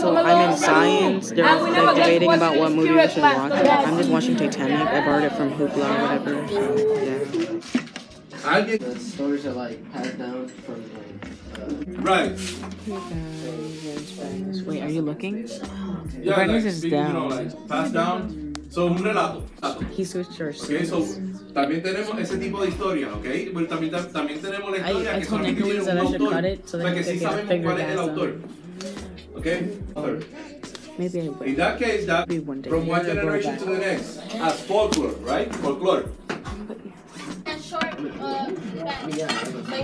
So I'm in science. They're And we never like debating about what movie we should watch. I'm just watching Titanic. I borrowed it from Hoopla or whatever. So, yeah. I get The stories are like passed down from like. Uh, right. Wait, are you looking? Yeah, brightness like, is speaking, You know, down. like, pass down. So, un relato. relato. He switched yours. Okay, so también tenemos ese tipo de historia, ¿ok? Pero también, también tenemos la I- historia I que told solamente Nicholas tiene that I un should autor. cut it so o that sea he que sí could sabemos figure cuál es el that autor. Okay? Autor. Maybe I In that case, that Maybe one day. from one Maybe generation to the next, as folklore, right? Folklore. And short, uh, that-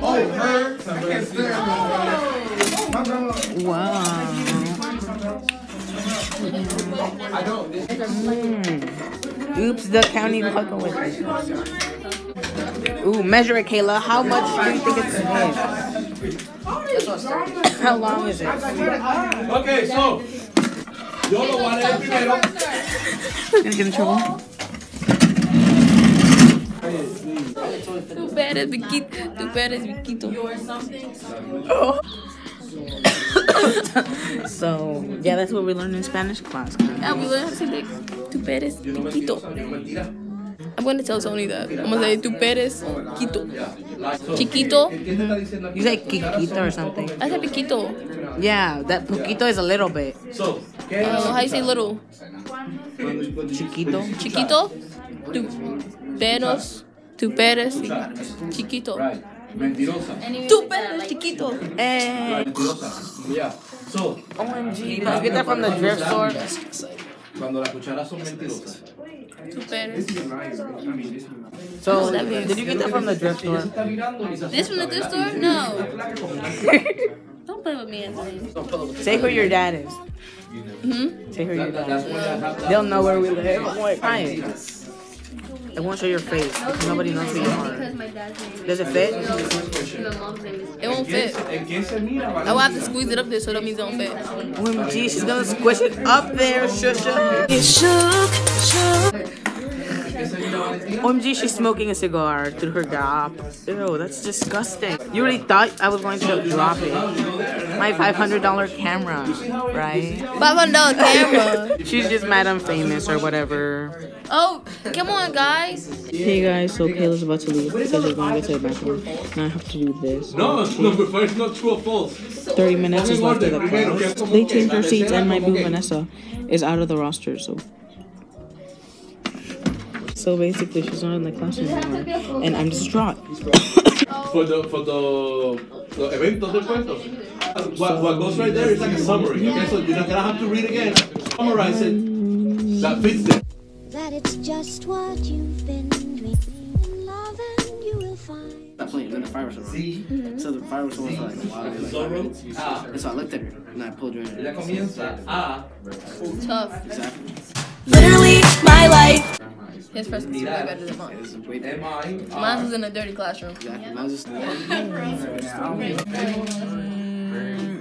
Oh, her. I can't stand Wow. I know. This Mm. Oops, the county logo with it. Ooh, measure it, Kayla. How much do you think it's in? How long is it? Okay, so. Yo lo voy a leer primero. Gonna get in trouble. Too bad it's Viquito. Too bad it's Viquito. So, yeah, that's what we learned in Spanish class. Yeah, we learned how to say like, tu Pérez, Viquito. I'm gonna tell Sony that. I'm gonna say tu Pérez, Quito. Chiquito. You say Kikito or something. I said Piquito. Yeah, that poquito is a little bit. So, Uh, how you say little? Chiquito. Chiquito. Tu Peros. Tu Pérez. Chiquito. Mentirosa. Tu Pérez, Chiquito. Eh. Mentirosa. Yeah. So, OMG, did you get that from the thrift store? cuando las cucharas son mentirosas. Tu Pérez. So, did you get that from the thrift store? This from the thrift store? No. Don't play with me, Anthony. Say who your dad is. Hmm? Say who your dad is. why I have They'll know where we live. I'm like, fine. I won't show your face. because Nobody knows who you are. Because my dad's name Does it fit? is, my mom's name is. It won't fit. ¿En qué se mira? I will have to squeeze it up there so that means it won't fit. OMG, she's gonna squish it up there, shusha. OMG, she's smoking a cigar through her gap. Ew, that's disgusting. You really thought I was going to drop it. My $500 camera, right? Five hundred dollar camera. She's just mad I'm famous or whatever. Oh, come on, guys. Hey guys, so Kayla's about to leave because she's going to go to the bathroom. Now I have to do this. No, no, but first not true or false. 30 minutes is left of the class. They changed her seats and my boo Vanessa is out of the roster, so. So basically, she's not in the classroom anymore, and I'm distraught. For the for the the eventos del cuento. What, what goes right there is like a summary. Okay, so you're not gonna have to read again. Summarize it. That fits it. that it's just what you've been dreaming in love and you will find Stop playing. Then the fireworks were on. So the fireworks were on for like a while. Like, five minutes. Ah. And so I looked at her and I pulled her in. Ella comienza a Tough. Exactly. Literally my life. His first was way better than mine. A way am I Mine was in a dirty classroom. Exactly. Mine was just.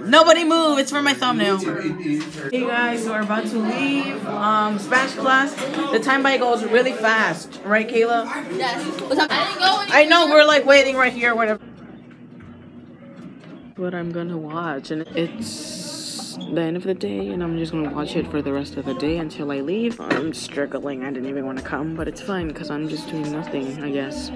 Nobody move! It's for my thumbnail. Hey guys, we're about to leave um, Spanish class. The time by goes really fast, right, Kayla? Yes. But I didn't go. I know we're like waiting right here, whatever. What I'm gonna watch, and it's the end of the day, and I'm just gonna watch it for the rest of the day until I leave. I'm struggling. I didn't even want to come, but it's fine because I'm just doing nothing, I guess.